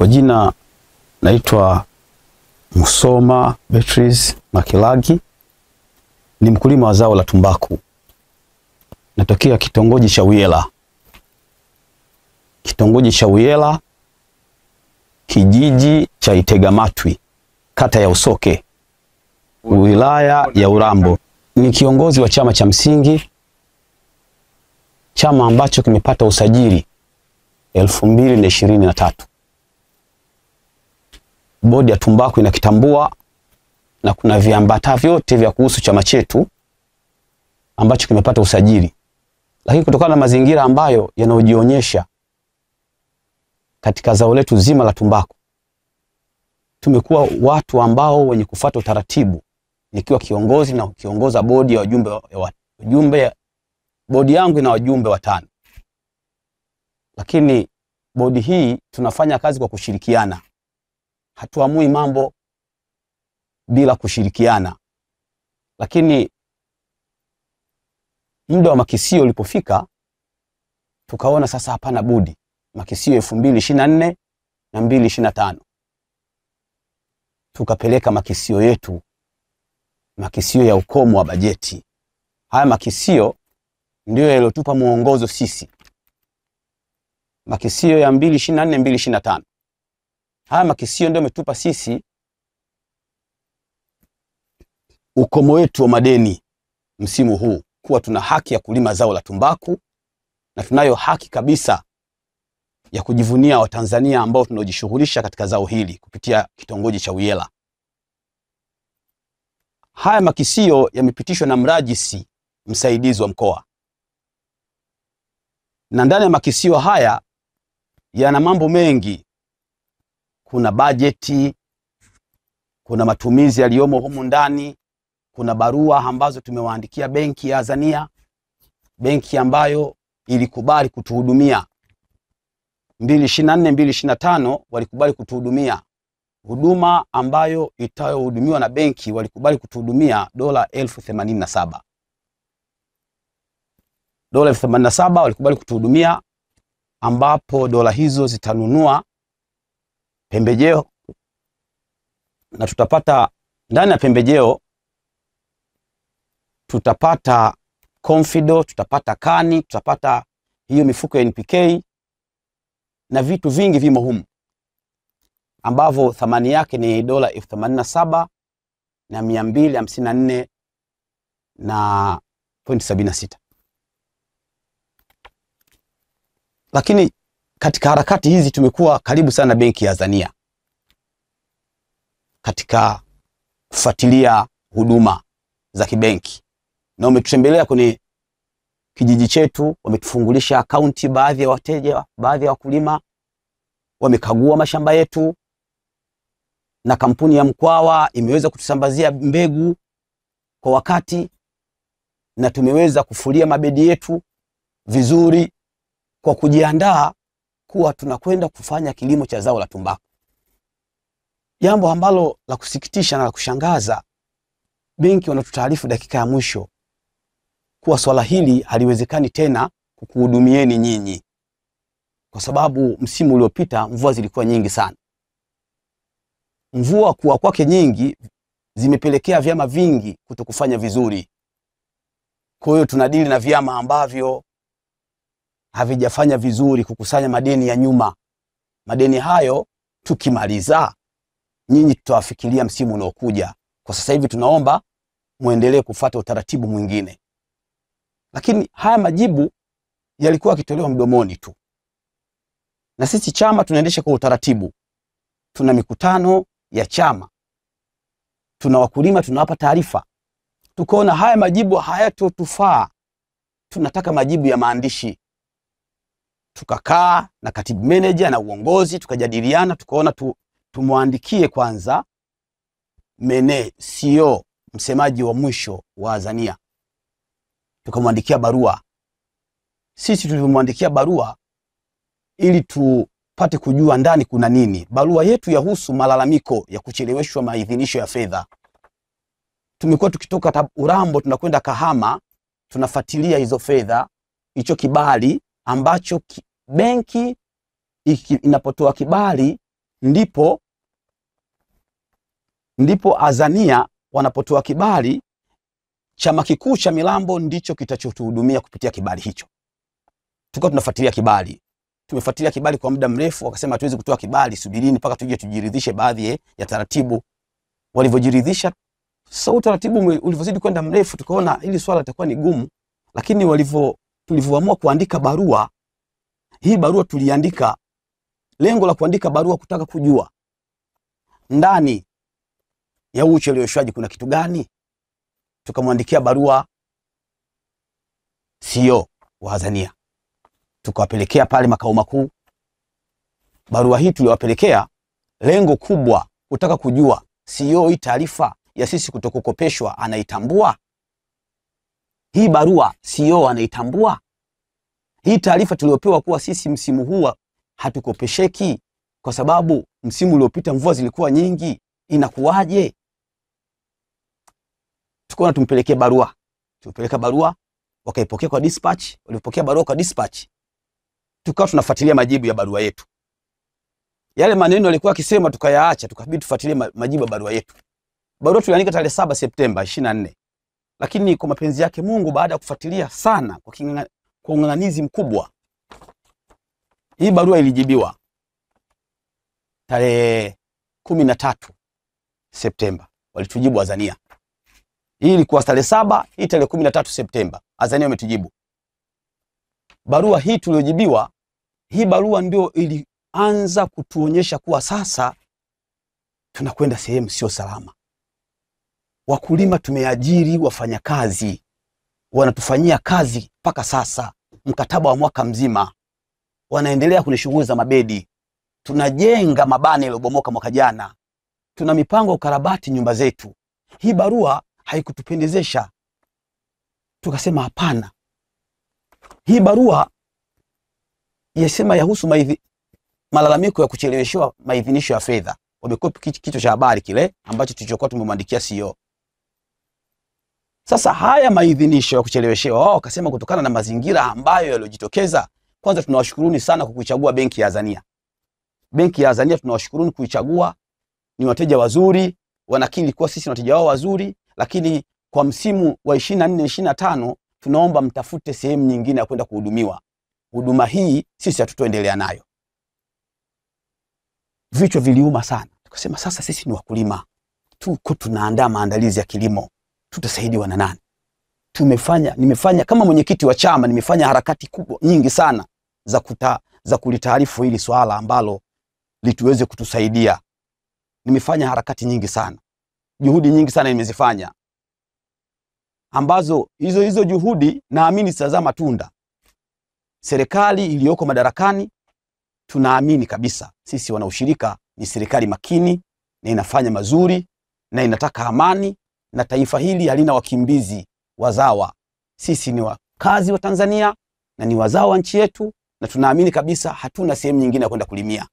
Kwa jina naitwa Musoma Beatrice Makilagi, ni mkulima wa zao la tumbaku. Natokea kitongoji cha Uyela, kitongoji cha Uyela, kijiji cha Itegamatwi, kata ya Usoke, wilaya ya Urambo. Ni kiongozi wa chama cha msingi, chama ambacho kimepata usajili elfu mbili na ishirini na tatu. Bodi ya tumbaku inakitambua na kuna viambata vyote vya kuhusu chama chetu ambacho kimepata usajili, lakini kutokana na mazingira ambayo yanayojionyesha katika zao letu zima la tumbaku, tumekuwa watu ambao wenye kufuata utaratibu, nikiwa kiongozi na kiongoza bodi ya wajumbe wa wajumbe, bodi yangu ina wajumbe watano, lakini bodi hii tunafanya kazi kwa kushirikiana hatuamui mambo bila kushirikiana. Lakini muda wa makisio ulipofika, tukaona sasa hapana budi, makisio elfu mbili ishirini na nne na mbili ishirini na tano tukapeleka makisio yetu, makisio ya ukomo wa bajeti. Haya makisio ndiyo yaliyotupa mwongozo sisi, makisio ya mbili ishirini na nne mbili ishirini na tano haya makisio ndio yametupa sisi ukomo wetu wa madeni msimu huu, kuwa tuna haki ya kulima zao la tumbaku na tunayo haki kabisa ya kujivunia Watanzania ambao tunaojishughulisha katika zao hili kupitia kitongoji cha Uyela. Haya makisio yamepitishwa na mrajisi msaidizi wa mkoa, na ndani ya makisio haya yana mambo mengi kuna bajeti, kuna matumizi yaliyomo humu ndani, kuna barua ambazo tumewaandikia benki ya Azania, benki ambayo ilikubali kutuhudumia. 2024 2025, walikubali kutuhudumia. Huduma ambayo itayohudumiwa na benki, walikubali kutuhudumia dola elfu themanini na saba. Dola elfu themanini na saba walikubali kutuhudumia, ambapo dola hizo zitanunua pembejeo na tutapata ndani ya pembejeo tutapata Confido, tutapata Kani, tutapata hiyo mifuko ya NPK na vitu vingi vimo humu ambavyo thamani yake ni dola elfu themanini na saba na mia mbili hamsini na nne na pointi sabini na sita. Lakini katika harakati hizi tumekuwa karibu sana benki ya Azania. Katika kufuatilia huduma za kibenki, na wametutembelea kwenye kijiji chetu, wametufungulisha akaunti baadhi ya wateja, baadhi ya wakulima wamekagua mashamba yetu, na kampuni ya Mkwawa imeweza kutusambazia mbegu kwa wakati, na tumeweza kufulia mabedi yetu vizuri kwa kujiandaa kuwa tunakwenda kufanya kilimo cha zao la tumbaku. Jambo ambalo la kusikitisha na la kushangaza, benki wanatutaarifu dakika ya mwisho kuwa swala hili haliwezekani tena kukuhudumieni nyinyi, kwa sababu msimu uliopita mvua zilikuwa nyingi sana. Mvua kuwa kwake nyingi zimepelekea vyama vingi kutokufanya vizuri. Kwa hiyo tunadili na vyama ambavyo havijafanya vizuri kukusanya madeni ya nyuma. Madeni hayo tukimaliza, nyinyi tutawafikiria msimu unaokuja. Kwa sasa hivi tunaomba muendelee kufuata utaratibu mwingine, lakini haya majibu yalikuwa yakitolewa mdomoni tu, na sisi chama tunaendesha kwa utaratibu. Tuna mikutano ya chama, tuna wakulima, tunawapa taarifa. Tukaona haya majibu hayatotufaa, tunataka majibu ya maandishi tukakaa na katibu meneja na uongozi tukajadiliana, tukaona tu, tumwandikie kwanza Mene CEO msemaji wa mwisho wa Azania, tukamwandikia barua. Sisi tulivyomwandikia barua ili tupate kujua ndani kuna nini. Barua yetu yahusu malalamiko ya kucheleweshwa maidhinisho ya fedha. Tumekuwa tukitoka Urambo tunakwenda Kahama, tunafuatilia hizo fedha, hicho kibali ambacho ki, benki inapotoa kibali ndipo ndipo Azania wanapotoa kibali, chama kikuu cha Milambo ndicho kitachotuhudumia kupitia kibali hicho. Tukawa tunafuatilia kibali, tumefuatilia kibali kwa muda mrefu, wakasema hatuwezi kutoa kibali, subirini mpaka tuje tujiridhishe baadhi ya taratibu. Walivyojiridhisha sasa, utaratibu ulivyozidi kwenda mrefu, tukaona hili swala litakuwa ni gumu, lakini walivyo tulivyoamua kuandika barua hii, barua tuliandika, lengo la kuandika barua kutaka kujua. Ndani ya huu ucheleweshwaji kuna kitu gani. Tukamwandikia barua CEO wa Azania, tukawapelekea pale makao makuu. Barua hii tuliwapelekea, lengo kubwa kutaka kujua CEO hii taarifa ya sisi kutokukopeshwa anaitambua? Hii barua, CEO anaitambua hii taarifa tuliopewa kuwa sisi msimu huu hatukopesheki kwa sababu msimu uliopita mvua zilikuwa nyingi, inakuwaje? Tukaona tumpelekee barua, tupeleka barua, wakaipokea kwa dispatch. Walipokea barua kwa dispatch, tukawa tunafuatilia majibu ya barua yetu. Yale maneno yalikuwa akisema tukayaacha, tukabidi tufuatilie majibu ya barua yetu. Barua tuliandika tarehe saba Septemba 24, lakini kwa mapenzi yake Mungu, baada ya kufuatilia sana kwa kwa ung'ang'anizi mkubwa, hii barua ilijibiwa tarehe kumi na tatu Septemba. Walitujibu Azania. Hii ilikuwa tarehe saba, hii tarehe kumi na tatu Septemba Azania wametujibu barua hii tuliojibiwa. Hii barua ndio ilianza kutuonyesha kuwa sasa tunakwenda sehemu sio salama. Wakulima tumeajiri wafanyakazi, wanatufanyia kazi mpaka sasa, mkataba wa mwaka mzima, wanaendelea kwenye shughuli za mabedi. Tunajenga mabani yaliyobomoka mwaka jana, tuna mipango ya ukarabati nyumba zetu. Hii barua haikutupendezesha, tukasema hapana. Hii barua yasema yahusu maithi, malalamiko ya kucheleweshewa maidhinisho ya fedha. Wamekopi kichwa cha habari kile ambacho tulichokuwa tumemwandikia CEO. Sasa haya maidhinisho ya kucheleweshewa, wao wakasema kutokana na mazingira ambayo yaliyojitokeza. Kwanza tunawashukuruni sana kwa kuichagua benki ya Azania. Benki ya Azania tunawashukuruni kuichagua, ni wateja wazuri, wanakili kuwa sisi ni wateja wao wazuri, lakini kwa msimu wa 24 25 tunaomba mtafute sehemu nyingine ya kwenda kuhudumiwa. Huduma hii sisi hatutoendelea nayo. Vichwa viliuma sana, tukasema sasa sisi ni wakulima, tuko tunaandaa maandalizi ya kilimo, tutasaidiwa na nani? Tumefanya, nimefanya kama mwenyekiti wa chama, nimefanya harakati kubwa nyingi sana za kuta, za kulitaarifu hili swala ambalo lituweze kutusaidia. Nimefanya harakati nyingi sana, juhudi nyingi sana nimezifanya ambazo hizo hizo juhudi naamini zitazaa matunda. Serikali iliyoko madarakani tunaamini kabisa sisi wanaushirika ni serikali makini na inafanya mazuri na inataka amani, na taifa hili halina wakimbizi wazawa. Sisi ni wakazi wa Tanzania na ni wazawa wa nchi yetu, na tunaamini kabisa hatuna sehemu nyingine ya kwenda kulimia.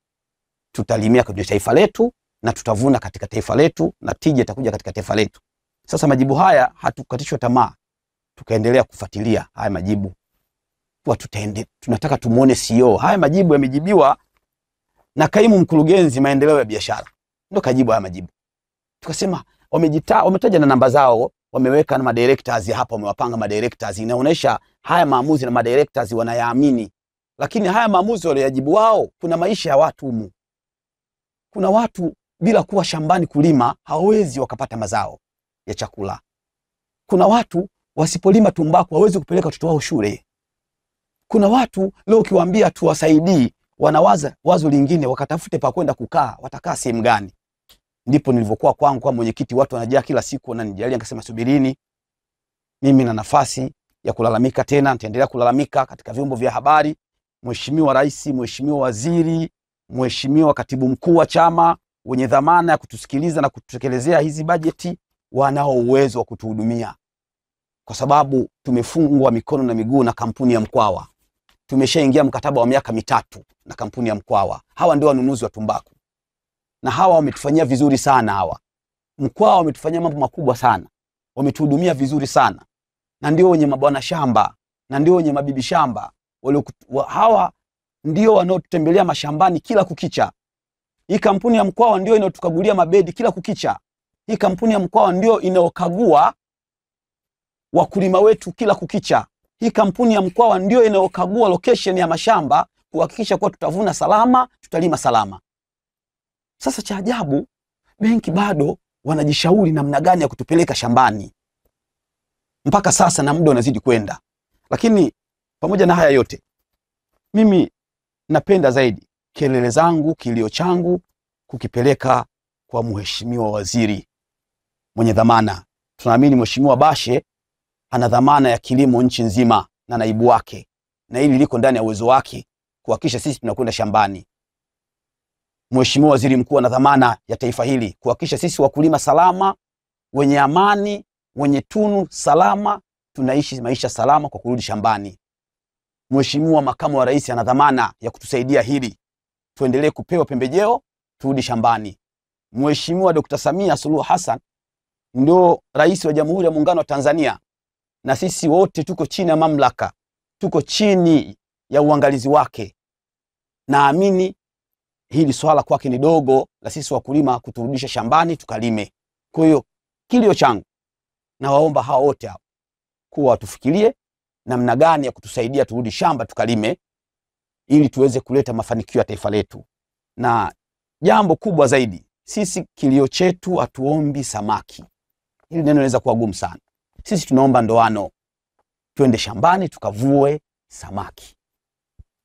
Tutalimia kwenye taifa letu na tutavuna katika taifa letu na tija itakuja katika taifa letu. Sasa majibu haya hatukatishwa tamaa, tukaendelea kufuatilia haya majibu kwa tutaende, tunataka tumuone CEO. Haya majibu yamejibiwa na kaimu mkurugenzi maendeleo ya biashara, ndio kajibu haya majibu. Tukasema wamejita, wametaja na namba zao, wameweka na madirectors hapa, wamewapanga madirectors, inaonyesha haya maamuzi na madirectors wanayaamini, lakini haya maamuzi walioyajibu wao, kuna maisha ya watu humu. Kuna watu bila kuwa shambani kulima hawawezi wakapata mazao ya chakula. Kuna watu wasipolima tumbaku hawezi kupeleka watoto wao shule. Kuna watu leo ukiwaambia tuwasaidii, wanawaza wazo lingine, wakatafute pa kwenda kukaa, watakaa sehemu gani? Ndipo nilivyokuwa kwangu kwa mwenyekiti, watu wanajaa kila siku, wananijalia, nikasema subirini, mimi na nafasi ya kulalamika tena, nitaendelea kulalamika katika vyombo vya habari. Mheshimiwa Rais, Mheshimiwa Waziri, Mheshimiwa Katibu Mkuu wa chama, wenye dhamana ya kutusikiliza na kututekelezea hizi bajeti wanao uwezo wa kutuhudumia, kwa sababu tumefungwa mikono na miguu na kampuni ya Mkwawa. Tumeshaingia mkataba wa miaka mitatu na kampuni ya Mkwawa. Hawa ndio wanunuzi wa tumbaku, na hawa wametufanyia vizuri sana. Hawa Mkwawa wametufanyia mambo makubwa sana, wametuhudumia vizuri sana, na ndio wenye mabwana shamba na ndio wenye mabibi shamba wa, hawa ndio wanaotutembelea mashambani kila kukicha Hii kampuni ya Mkwawa ndio inayotukagulia mabedi kila kukicha. Hii kampuni ya Mkwawa ndio inayokagua wakulima wetu kila kukicha. Hii kampuni ya Mkwawa ndio inayokagua location ya mashamba kuhakikisha kuwa tutavuna salama, tutalima salama. Sasa cha ajabu, benki bado wanajishauri namna gani ya kutupeleka shambani mpaka sasa, na muda unazidi kwenda. Lakini pamoja na haya yote, mimi napenda zaidi kelele zangu, kilio changu kukipeleka kwa mheshimiwa waziri mwenye dhamana. Tunaamini mheshimiwa Bashe ana dhamana ya kilimo nchi nzima na naibu wake, na hili liko ndani ya uwezo wake kuhakikisha sisi tunakwenda shambani. Mheshimiwa Waziri Mkuu ana dhamana ya taifa hili kuhakikisha sisi wakulima salama, wenye amani, wenye tunu salama, tunaishi maisha salama kwa kurudi shambani. Mheshimiwa Makamu wa Rais ana dhamana ya kutusaidia hili, tuendelee kupewa pembejeo, turudi shambani. Mheshimiwa Dr. Samia Suluhu Hassan ndio rais wa Jamhuri ya Muungano wa Tanzania, na sisi wote tuko chini ya mamlaka, tuko chini ya uangalizi wake. Naamini hili swala kwake ni dogo la sisi wakulima kuturudisha shambani tukalime. Kwa hiyo kilio changu, nawaomba hawa wote hao kuwa watufikirie namna gani ya kutusaidia turudi shamba tukalime, ili tuweze kuleta mafanikio ya taifa letu. Na jambo kubwa zaidi, sisi kilio chetu hatuombi samaki. Hili neno linaweza kuwa gumu sana. Sisi tunaomba ndoano, twende shambani tukavue samaki.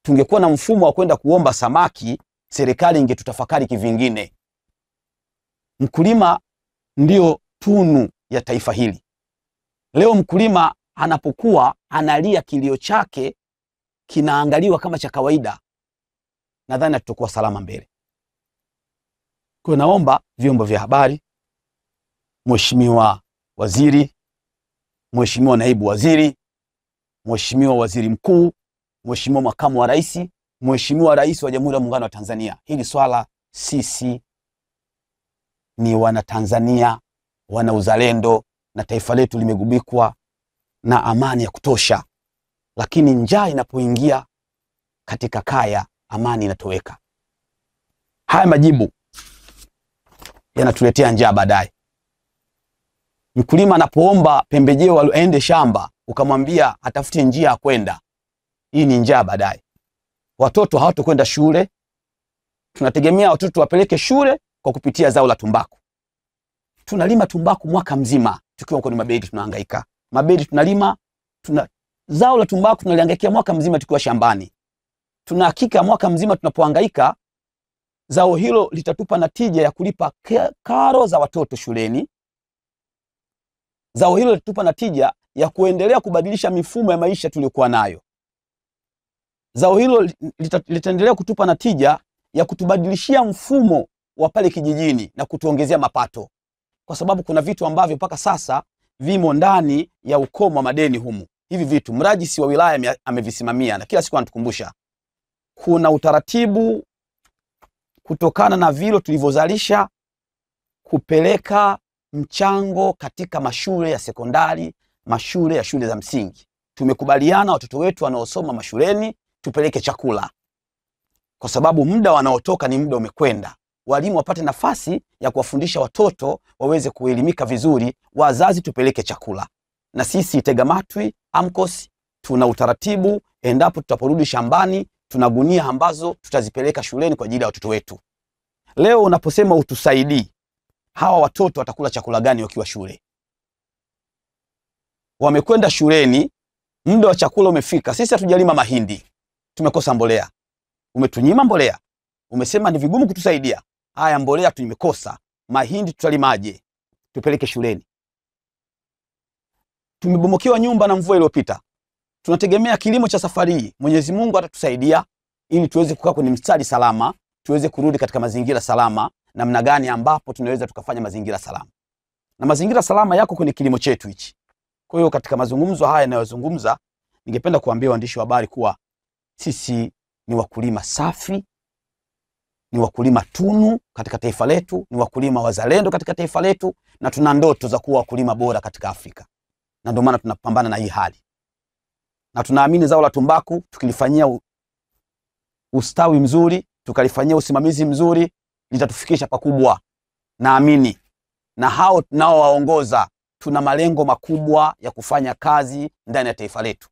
Tungekuwa na mfumo wa kwenda kuomba samaki, serikali ingetutafakari kivingine. Mkulima ndiyo tunu ya taifa hili. Leo mkulima anapokuwa analia, kilio chake kinaangaliwa kama cha kawaida, nadhani hatutakuwa salama mbele. Kwa naomba vyombo vya habari, Mheshimiwa Waziri, Mheshimiwa Naibu Waziri, Mheshimiwa Waziri Mkuu, Mheshimiwa Makamu wa Rais, Mheshimiwa Rais wa Jamhuri ya Muungano wa Tanzania, hili swala sisi ni Wanatanzania, wana uzalendo na taifa letu limegubikwa na amani ya kutosha, lakini njaa inapoingia katika kaya, amani inatoweka. Haya majibu yanatuletea njaa baadaye. Mkulima anapoomba pembejeo aende shamba, ukamwambia atafute njia ya kwenda, hii ni njaa baadaye. Watoto hawatokwenda shule, tunategemea watoto wapeleke shule kwa kupitia zao la tumbaku. Tunalima tumbaku mwaka mzima tukiwa kwenye mabedi, tunahangaika mabedi, tunalima tuna zao la tumbaku tunalihangaikia mwaka mzima tukiwa shambani. Tuna hakika mwaka mzima tunapohangaika, zao hilo litatupa na tija ya kulipa karo za watoto shuleni. Zao hilo litatupa na tija ya kuendelea kubadilisha mifumo ya maisha tuliyokuwa nayo. Zao hilo litaendelea kutupa natija ya kutubadilishia mfumo wa pale kijijini na kutuongezea mapato, kwa sababu kuna vitu ambavyo mpaka sasa vimo ndani ya ukomo wa madeni humu. Hivi vitu mrajisi wa wilaya amevisimamia na kila siku anatukumbusha kuna utaratibu kutokana na vilo tulivyozalisha kupeleka mchango katika mashule ya sekondari, mashule ya shule za msingi. Tumekubaliana watoto wetu wanaosoma mashuleni tupeleke chakula, kwa sababu muda wanaotoka ni muda umekwenda. Walimu wapate nafasi ya kuwafundisha watoto waweze kuelimika vizuri, wazazi tupeleke chakula. Na sisi Tegamatwi AMCOS tuna utaratibu, endapo tutaporudi shambani, tuna gunia ambazo tutazipeleka shuleni kwa ajili ya watoto wetu. Leo unaposema utusaidii, hawa watoto watakula chakula gani wakiwa shule? Wamekwenda shuleni, muda wa chakula umefika. Sisi hatujalima mahindi, tumekosa mbolea. Umetunyima mbolea, umesema ni vigumu kutusaidia. Haya, mbolea tumekosa, mahindi tutalimaje? Tupeleke shuleni. Tumebomokewa nyumba na mvua iliyopita, tunategemea kilimo cha safari hii. Mwenyezi Mungu atatusaidia ili tuweze kukaa kwenye mstari salama, tuweze kurudi katika mazingira salama. Namna gani ambapo tunaweza tukafanya mazingira salama, na mazingira salama yako kwenye kilimo chetu hichi. Kwa hiyo katika mazungumzo haya yanayozungumza, ningependa kuambia waandishi wa habari kuwa sisi ni wakulima safi, ni wakulima tunu katika taifa letu, ni wakulima wazalendo katika taifa letu, na tuna ndoto za kuwa wakulima bora katika Afrika, na ndio maana tunapambana na hii hali, na tunaamini zao la tumbaku tukilifanyia ustawi mzuri, tukalifanyia usimamizi mzuri, litatufikisha pakubwa, naamini. Na hao nao waongoza, tuna malengo makubwa ya kufanya kazi ndani ya taifa letu,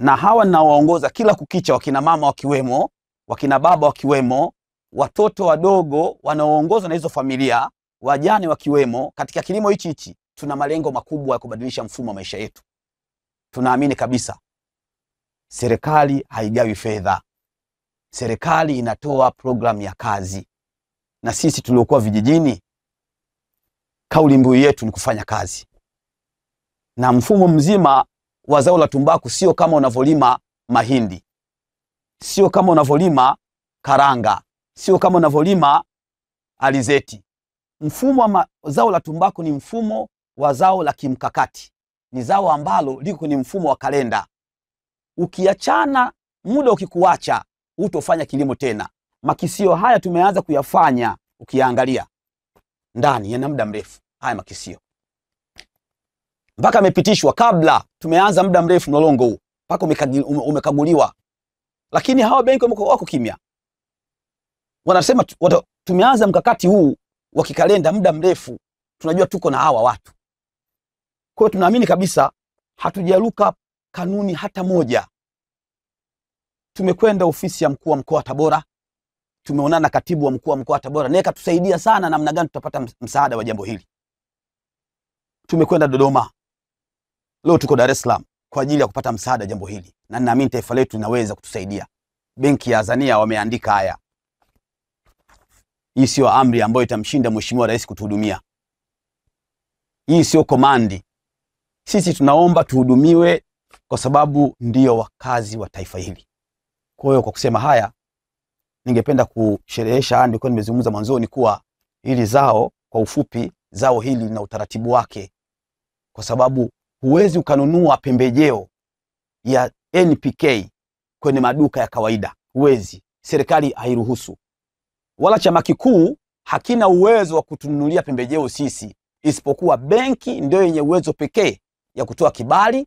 na hawa ninaowaongoza kila kukicha, wakina mama wakiwemo, wakina baba wakiwemo, watoto wadogo wanaoongozwa na hizo familia, wajane wakiwemo, katika kilimo hichi hichi tuna malengo makubwa ya kubadilisha mfumo wa maisha yetu. Tunaamini kabisa serikali haigawi fedha, serikali inatoa programu ya kazi, na sisi tuliokuwa vijijini, kauli mbiu yetu ni kufanya kazi. Na mfumo mzima wa zao la tumbaku sio kama unavyolima mahindi, sio kama unavyolima karanga, sio kama unavyolima alizeti. Mfumo wa zao la tumbaku ni mfumo wa zao la kimkakati, ni zao ambalo liko kwenye mfumo wa kalenda. Ukiachana muda ukikuacha, hutofanya kilimo tena. Makisio haya tumeanza kuyafanya, ukiangalia ndani yana muda mrefu. Haya makisio mpaka amepitishwa kabla, tumeanza muda mrefu mlolongo huu mpaka umekaguliwa, lakini hawa benki wako kimya, wanasema tumeanza mkakati huu wa kikalenda muda mrefu, tunajua tuko na hawa watu. Kwa hiyo tunaamini kabisa hatujaruka kanuni hata moja. Tumekwenda ofisi ya mkuu wa mkoa wa Tabora, tumeonana na katibu wa mkuu wa mkoa wa Tabora, naye katusaidia sana namna gani tutapata msaada wa jambo hili. Tumekwenda Dodoma, leo tuko Dar es Salaam kwa ajili ya kupata msaada jambo hili, na ninaamini taifa letu linaweza kutusaidia. Benki ya Azania wameandika haya. Hii sio amri ambayo itamshinda mheshimiwa rais kutuhudumia. Hii sio komandi. Sisi tunaomba tuhudumiwe kwa sababu ndio wakazi wa taifa hili. Kwa hiyo kwa kusema haya, ningependa kusherehesha nilikuwa nimezungumza mwanzoni kuwa hili zao kwa ufupi, zao hili lina utaratibu wake, kwa sababu huwezi ukanunua pembejeo ya NPK kwenye maduka ya kawaida, huwezi. Serikali hairuhusu, wala chama kikuu hakina uwezo wa kutununulia pembejeo sisi, isipokuwa benki ndio yenye uwezo pekee ya kutoa kibali,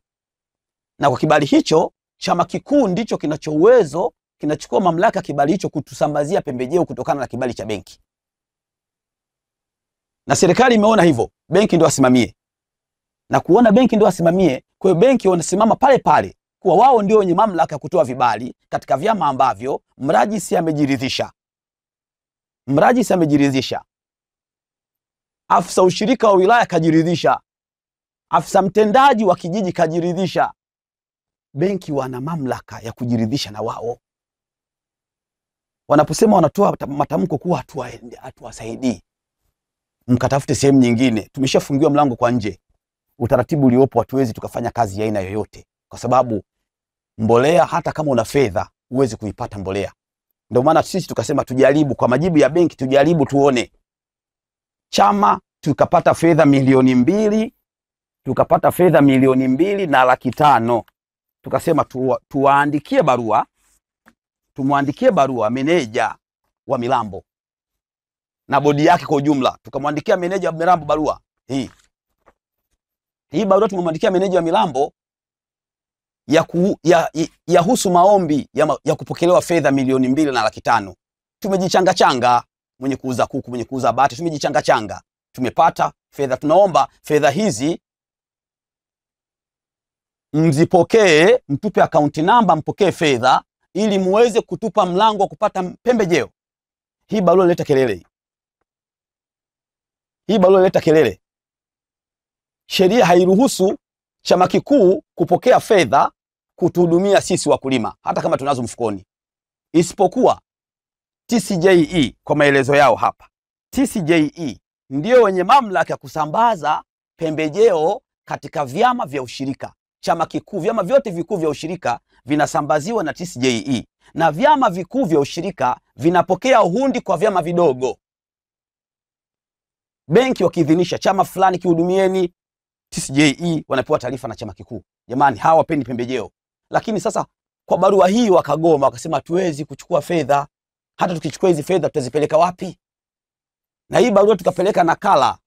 na kwa kibali hicho chama kikuu ndicho kinacho uwezo kinachukua mamlaka ya kibali hicho kutusambazia pembejeo kutokana na kibali cha benki, na serikali imeona hivyo, benki ndio asimamie na kuona benki ndio asimamie. Kwa hiyo benki wanasimama pale pale kuwa wao ndio wenye mamlaka ya kutoa vibali katika vyama ambavyo mrajisi amejiridhisha, mrajisi amejiridhisha, afisa ushirika wa wilaya kajiridhisha, afisa mtendaji wa kijiji kajiridhisha. Benki wana mamlaka ya kujiridhisha na wao. Wanaposema wanatoa matamko kuwa hatuwasaidii, mkatafute sehemu nyingine, tumeshafungiwa mlango kwa nje. Utaratibu uliopo, hatuwezi tukafanya kazi ya aina yoyote, kwa sababu mbolea, hata kama una fedha, huwezi kuipata mbolea. Ndio maana sisi tukasema tujaribu, kwa majibu ya benki, tujaribu tuone. Chama tukapata fedha milioni mbili, tukapata fedha milioni mbili na laki tano tukasema tu, tuwaandikie barua tumwandikie barua meneja wa Milambo na bodi yake kwa ujumla. Tukamwandikia meneja wa Milambo barua hii hii barua tumemwandikia meneja wa Milambo ya, ku, ya, ya husu maombi ya, ya kupokelewa fedha milioni mbili na laki tano. Tumejichanga changa, mwenye kuuza kuku, mwenye kuuza bati, tumejichanga changa, tumepata fedha. Tunaomba fedha hizi mzipokee, mtupe akaunti namba, mpokee fedha ili muweze kutupa mlango wa kupata pembejeo. Hii barua ileta kelele, hii barua ileta kelele. Sheria hairuhusu chama kikuu kupokea fedha kutuhudumia sisi wakulima, hata kama tunazo mfukoni, isipokuwa TCJE. Kwa maelezo yao hapa, TCJE ndio wenye mamlaka ya kusambaza pembejeo katika vyama vya ushirika chama kikuu. Vyama vyote vikuu vya ushirika vinasambaziwa na TCJE na vyama vikuu vya ushirika vinapokea uhundi kwa vyama vidogo. Benki wakiidhinisha chama fulani kihudumieni, TCJE wanapewa taarifa na chama kikuu, jamani, hawa wapendi pembejeo. Lakini sasa kwa barua hii wakagoma, wakasema hatuwezi kuchukua fedha, hata tukichukua hizi fedha tutazipeleka wapi? Na hii barua tukapeleka nakala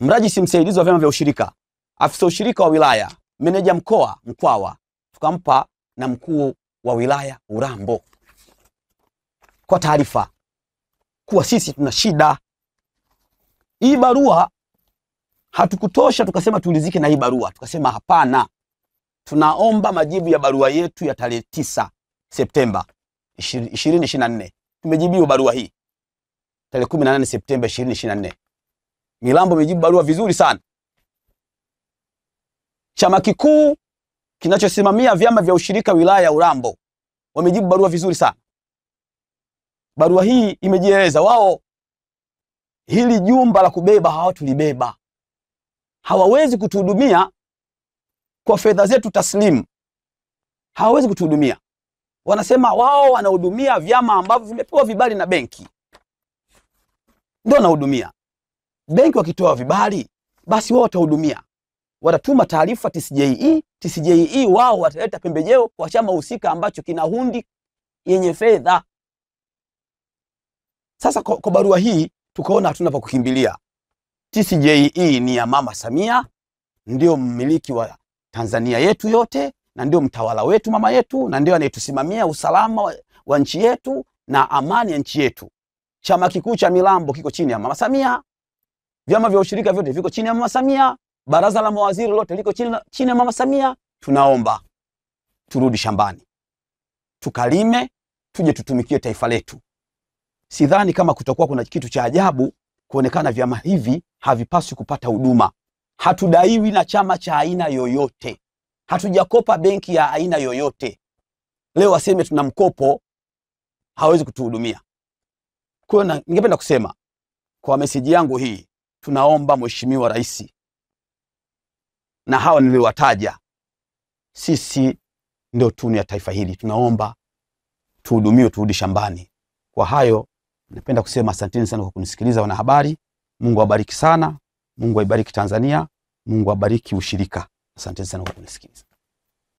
mrajisi msaidizi wa vyama vya ushirika, afisa ushirika wa wilaya, meneja mkoa Mkwawa, tukampa na mkuu wa wilaya Urambo. kwa taarifa kuwa sisi tuna shida. Hii barua hatukutosha tukasema tulizike na hii barua, tukasema hapana, tunaomba majibu ya barua yetu ya tarehe tisa Septemba ishirini ishirini na nne. Tumejibiwa barua hii tarehe kumi na nane Septemba ishirini ishirini na nne. Milambo imejibu barua vizuri sana. Chama kikuu kinachosimamia vyama vya ushirika wilaya ya Urambo wamejibu barua vizuri sana. Barua hii imejieleza wao, hili jumba la kubeba hawatulibeba, hawawezi kutuhudumia kwa fedha zetu taslimu, hawawezi kutuhudumia. Wanasema wao wanahudumia vyama ambavyo vimepewa vibali na benki, ndio wanahudumia. Benki wakitoa vibali, basi wao watahudumia, watatuma taarifa TCJE. TCJE wao wataleta pembejeo kwa chama husika ambacho kina hundi yenye fedha. Sasa kwa, kwa barua hii tukaona hatuna pa kukimbilia. TCJE ni ya Mama Samia, ndio mmiliki wa Tanzania yetu yote na ndio mtawala wetu mama yetu na ndio anayetusimamia usalama wa, wa nchi yetu na amani ya nchi yetu. Chama kikuu cha Milambo kiko chini ya Mama Samia, vyama vya ushirika vyote viko chini ya Mama Samia, baraza la mawaziri lote liko chini, chini ya Mama Samia. Tunaomba turudi shambani tukalime, tuje tutumikie taifa letu. Sidhani kama kutakuwa kuna kitu cha ajabu kuonekana vyama hivi havipaswi kupata huduma. Hatudaiwi na chama cha aina yoyote, hatujakopa benki ya aina yoyote. Leo waseme tuna mkopo, hawezi kutuhudumia. Kwa hiyo ningependa kusema kwa meseji yangu hii, tunaomba Mheshimiwa Rais na hawa niliwataja, sisi ndio tunu ya taifa hili, tunaomba tuhudumiwe, turudi shambani. Kwa hayo napenda kusema asanteni sana kwa kunisikiliza wanahabari. Mungu awabariki sana, Mungu aibariki Tanzania, Mungu abariki ushirika. Asanteni sana kwa kunisikiliza.